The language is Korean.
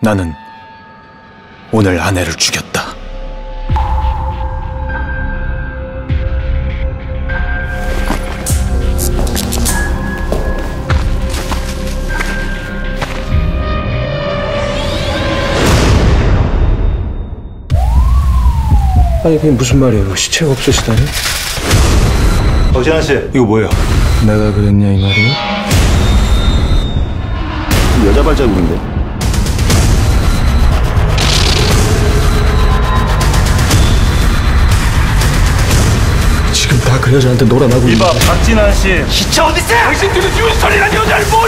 나는 오늘 아내를 죽였다. 아니 그게 무슨 말이에요? 시체가 없으시다니? 박진환 씨, 이거 뭐예요? 내가 그랬냐 이 말이에요? 여자 발자국인데. 다 그 여자한테 놀아나고 있는 이봐, 박진환 씨. 기차 어딨어? 당신들은 윤설이라는 여자를 몰